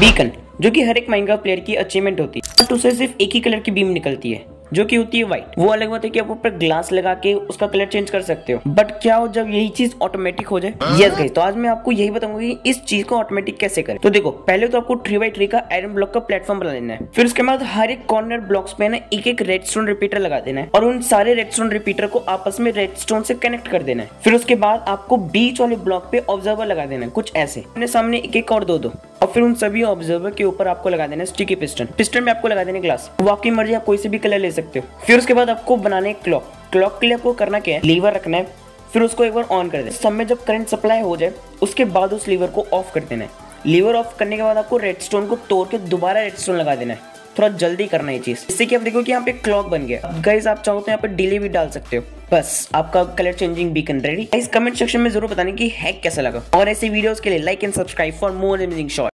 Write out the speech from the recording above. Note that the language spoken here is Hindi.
बीकन, जो कि हर एक माइनक्राफ्ट प्लेयर की अचीवमेंट होती है। बट उसे सिर्फ़ एक ही कलर की बीम निकलती है, जो कि होती है व्हाइट वो अलग बात है कि आप ऊपर ग्लास लगा के उसका कलर चेंज कर सकते हो। बट क्या हो, जब यही चीज़ ऑटोमेटिक हो जाए? यस गाइस तो आज मैं आपको यही बताऊँगा कि इस चीज़ को ऑटोमेटिक कैसे करें। तो देखो, पहले तो आपको थ्री बाई थ्री का आयरन ब्लॉक का प्लेटफॉर्म बना लेना है। फिर उसके बाद हर एक कॉर्नर ब्लॉक्स पे ना एक एक रेड स्टोन रिपीटर लगा देना है। और उन सारे रेड स्टोन रिपीटर को आपस में रेड स्टोन से कनेक्ट कर देना है। फिर उसके बाद आपको बीच वाले ब्लॉक पे ऑब्जर्वर लगा देना है, कुछ ऐसे। अपने सामने एक एक और दो दो। और फिर उन सभी ऑब्जर्वर के ऊपर आपको लगा देना स्टिकी पिस्टन पिस्टन में आपको लगा देना ग्लास वो आपकी मर्ज़ी, आप कोई से भी कलर ले सकते हो। फिर उसके बाद आपको बनाने क्लॉक क्लॉक के लिए आपको करना क्या है? लीवर रखना है। फिर उसको एक बार ऑन कर देना। सब में जब करंट सप्लाई हो जाए, उसके बाद उस लीवर को ऑफ़ कर देना है। लीवर ऑफ़ करने के बाद आपको रेडस्टोन को तोड़ के दोबारा रेडस्टोन लगा देना है। थोड़ा जल्दी करना है चीज़। इससे कि आप देखो कि यहाँ पे क्लॉक बन गया। गाइस आप चाहो तो यहाँ पे डिले भी डाल सकते हो। बस, आपका colour changing beacon ready guys comment section में ज़रूर बताने की हैक कैसा लगा। और ऐसे वीडियोस के लिए like and subscribe for more amazing shot